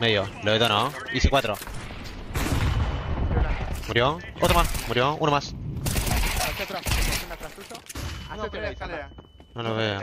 Medio, lo he detono. Hice 4. Murió. Otro más. Murió. Uno más. Hacia atrás, hacia atrás tuyo. Uno Hacete la escalera. No lo veo.